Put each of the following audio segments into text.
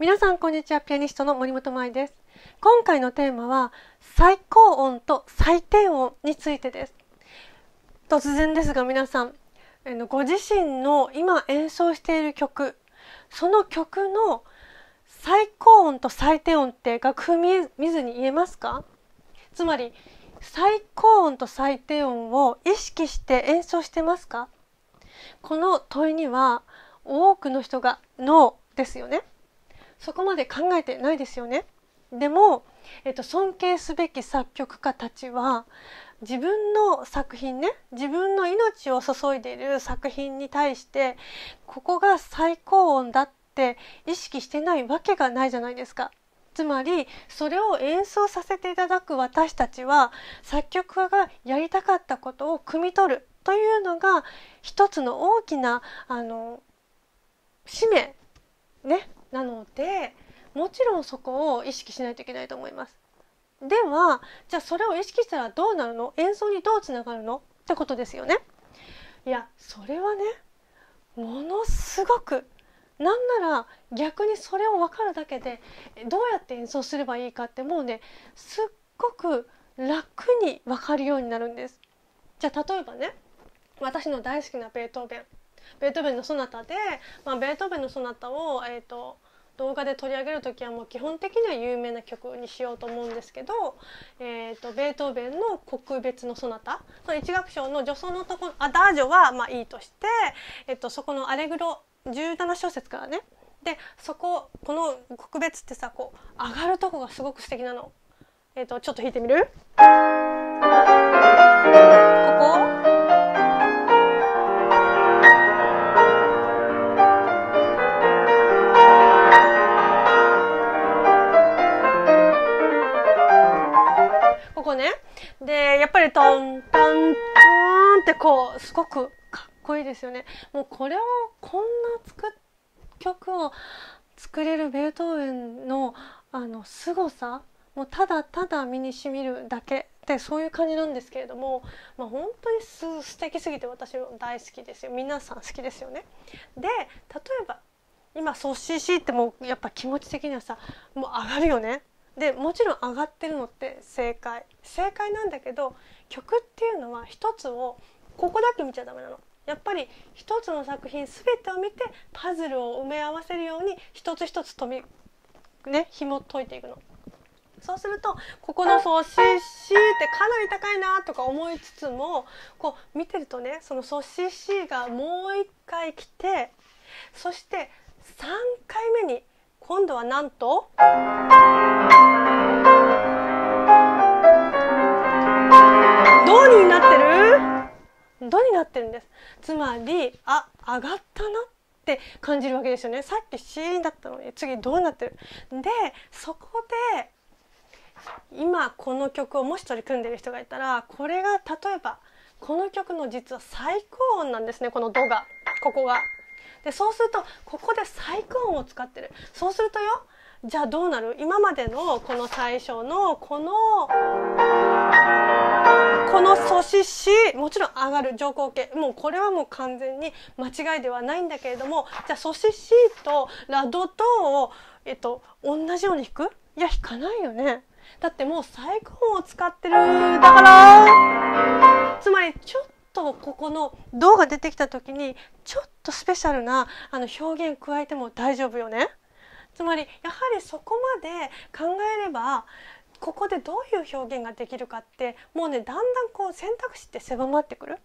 皆さんこんにちは。ピアニストの森本舞です。今回のテーマは最高音と最低音についてです。突然ですが皆さんご自身の今演奏している曲その曲の最高音と最低音って楽譜見ずに言えますか？つまり最高音と最低音を意識して演奏してますか？この問いには多くの人がノーですよね。そこまで考えてないですよね。でも、えっと、尊敬すべき作曲家たちは自分の作品ね自分の命を注いでいる作品に対してここが最高音だって意識してないわけがないじゃないですか。つまりそれを演奏させていただく私たちは作曲家がやりたかったことを汲み取るというのが一つの大きなあの使命ねなのでもちろんそこを意識しないといけないと思います。ではじゃあそれを意識したらどうなるの？演奏にどうつながるの？ってことですよね。いやそれはねものすごくなんなら逆にそれを分かるだけでどうやって演奏すればいいかってもうねすっごく楽に分かるようになるんです。じゃあ例えばね私の大好きなベートーベンベートーベンのソナタで、まあ、ベートーベンのソナタを、えーと、動画で取り上げる時はもう基本的には有名な曲にしようと思うんですけど、えーと、ベートーベンの国別のソナタその1楽章の助走のとこアダージョはまあいいとして、えーと、そこのアレグロ17小節からねでそここの国別ってさこう上がるとこがすごく素敵なの。えー、とちょっと弾いてみる？こねでやっぱりトントントンってこうすごくかっこいいですよね。もうこれをこんな作曲を作れるベートーベンのあの凄さもうただただ身にしみるだけっそういう感じなんですけれども、まあ、本当にす素敵すぎて私は大好きですよ皆さん好きですよね。で例えば今ソッシーシーってもうやっぱ気持ち的にはさもう上がるよねでもちろん上がってるのって正解正解なんだけど曲っていうのは一つをここだけ見ちゃダメなの。やっぱり一つの作品全てを見てパズルを埋め合わせるように一つ一つとみね紐解いていくの。そうするとここの「ソシシ」ってかなり高いなとか思いつつもこう見てるとねその「ソシシ」がもう一回来てそして3回目に今度はなんとってるドになってるんです。つまりあ上がったなって感じるわけですよね。さっきシーンだったのに次どうなってる？でそこで今この曲をもし取り組んでる人がいたらこれが例えばこの曲の実は最高音なんですねこの「ド」が。ここが。でそうするとここで最高音を使ってる。そうするとよじゃあどうなる？今までのこの最初のこのこのソシシもちろん上がる乗降形もうこれはもう完全に間違いではないんだけれどもじゃあソシシとラドとを、えっと、同じように弾く？いや弾かないよね。だってもう最高音を使ってるだからつまりちょっとここの「銅」が出てきた時にちょっとスペシャルなあの表現加えても大丈夫よね？つまりやはりそこまで考えればここでどういう表現ができるかってもうねだんだんこう選択肢って狭まってくる。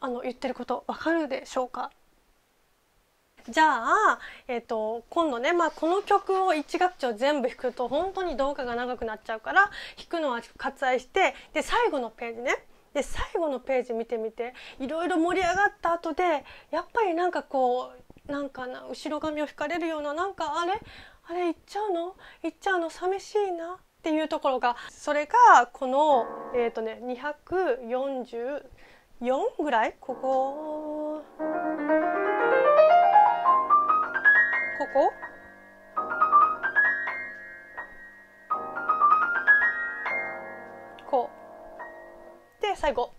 あの言ってることわかるでしょうか？じゃあ、えーと、今度ね、まあ、この曲を1楽章全部弾くと本当に動画が長くなっちゃうから弾くのは割愛してで最後のページね。で最後のページ見てみていろいろ盛り上がった後でやっぱりなんかこうなんかな後ろ髪を引かれるようななんかあれ？あれ行っちゃうの？行っちゃうの？寂しいな？っていうところがそれがこのえっ、ー、とね244ぐらい？ここ？ここ？こう。で最後。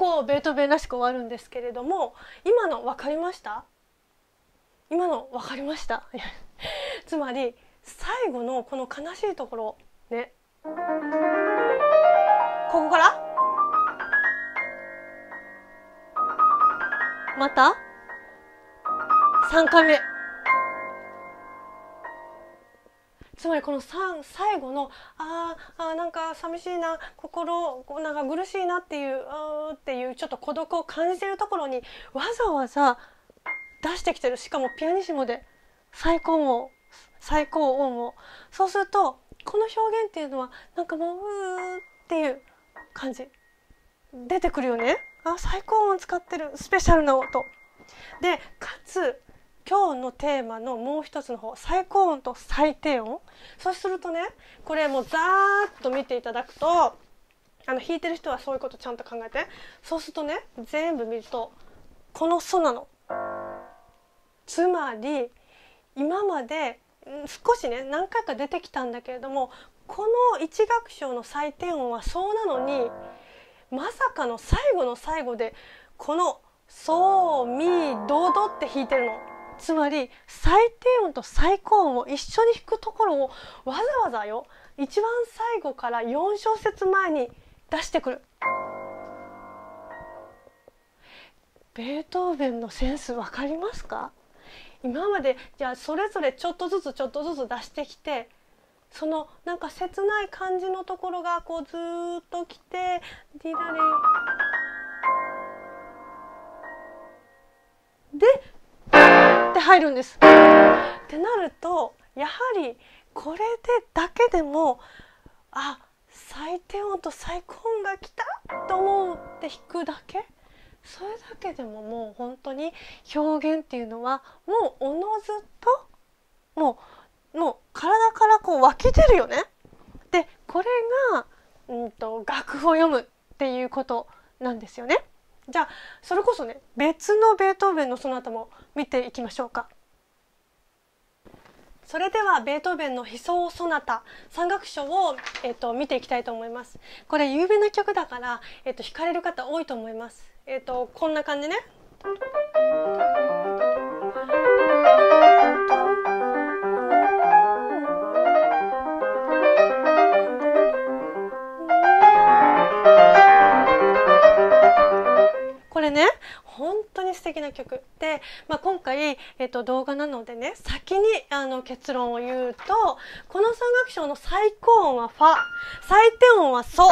こうベートーベンらしく終わるんですけれども今の分かりました？今の分かりました？つまり最後のこの悲しいところね。ここから？また？3回目。つまりこの3最後のああなんか寂しいな心なんか苦しいなっていうあっていうちょっと孤独を感じてるところにわざわざ出してきてる。しかもピアニッシモで。最高音最高音を。そうするとこの表現っていうのはなんかもううーっていう感じ。出てくるよね。あ最高音使ってる。スペシャルな音。でかつ今日のテーマのもう一つの方最高音と最低音そうするとねこれもうざーっと見ていただくとあの弾いてる人はそういうことちゃんと考えてそうするとね全部見るとこの「ソ」なの。つまり今まで少しね何回か出てきたんだけれどもこの1楽章の最低音は「そう」なのにまさかの最後の最後でこの「ソ」「ミ」「ド」「ド」って弾いてるの。つまり最低音と最高音を一緒に弾くところをわざわざよ一番最後から4小節前に出してくる。ベートーベンのセンス分かりますか？今までじゃあそれぞれちょっとずつちょっとずつ出してきてそのなんか切ない感じのところがこうずっときてディラレでって入るんです。ってなるとやはりこれでだけでもあ最低音と最高音が来たと思って弾くだけ？それだけでももう本当に表現っていうのはもうおのずともうもう体からこう湧き出るよね？でこれが、うんと、楽譜を読むっていうことなんですよね。じゃあそれこそね別のベートーベンのその後も見ていきましょうか。それではベートーベンの悲壮ソナタ三楽章を、えっと、見ていきたいと思います。これ有名な曲だから、えっと、弾かれる方多いと思います。えっと、こんな感じね。本当に素敵な曲。で、まあ、今回、えー、と動画なのでね先にあの結論を言うとこの三楽章の最高音はファ。最低音はソ。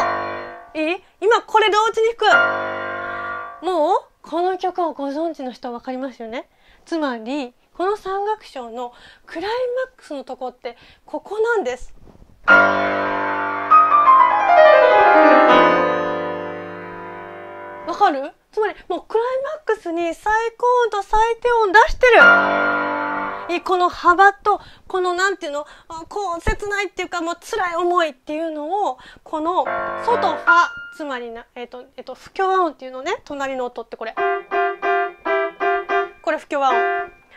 いい今これ同時に弾く。もうこの曲をご存知の人は分かりますよね？つまりこの三楽章のクライマックスのとこってここなんです。わかる？つまりもうクライマックスに最高音と最低音出してる。この幅とこのなんていうの？こう切ないっていうかもう辛い思いっていうのをこのソとファつまりなえっ、とえっ、と不協和音っていうのね。隣の音ってこれ。これ不協和音。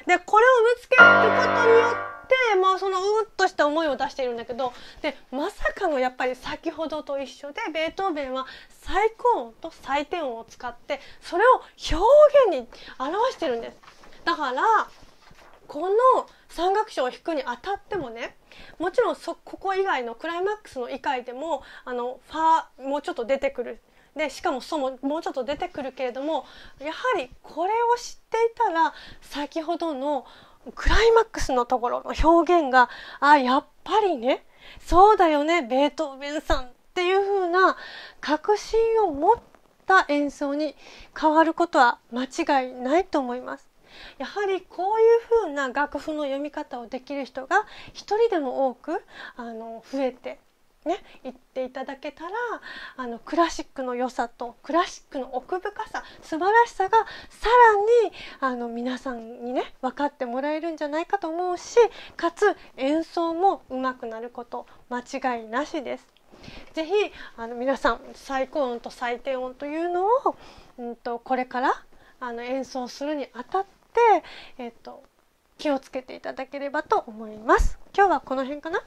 でこれを見つけることによってまあそのうっとした思いを出しているんだけどでまさかのやっぱり先ほどと一緒でベートーベンは最高音と最低音を使ってそれを表現に表してるんです。だからこの三楽章を弾くにあたってもねもちろんそここ以外のクライマックスの以外でもあのファーもうちょっと出てくるでしかもソももうちょっと出てくるけれどもやはりこれを知っていたら先ほどのクライマックスのところの表現があやっぱりねそうだよねベートーベンさんっていう風な確信を持った演奏に変わることは間違いないと思います。やはりこういう風な楽譜の読み方をできる人が一人でも多くあの増えてね、言っていただけたらあのクラシックの良さとクラシックの奥深さ素晴らしさがさらにあの皆さんにね分かってもらえるんじゃないかと思うしかつ演奏も上手くなること間違いなしです。ぜひあの皆さん最高音と最低音というのを、うんと、これからあの演奏するにあたって、えっと、気をつけていただければと思います。今日はこの辺かな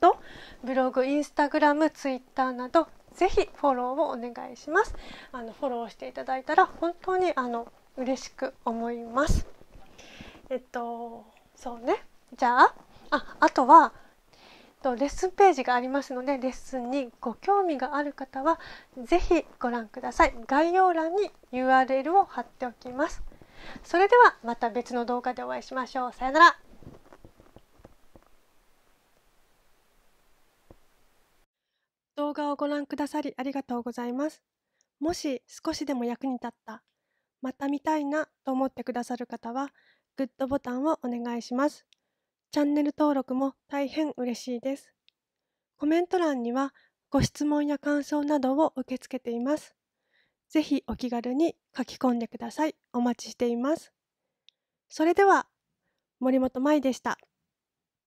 とブログ、インスタグラム、ツイッターなどぜひフォローをお願いします。あのフォローしていただいたら本当にあの嬉しく思います。えっとそうね。じゃあああとはとレッスンページがありますのでレッスンにご興味がある方はぜひご覧ください概要欄に URL を貼っておきますそれではまた別の動画でお会いしましょうさよなら動画をご覧くださりありがとうございますもし少しでも役に立ったまた見たいなと思ってくださる方はグッドボタンをお願いしますチャンネル登録も大変嬉しいです。コメント欄にはご質問や感想などを受け付けています。ぜひお気軽に書き込んでください。お待ちしています。それでは、森本舞でした。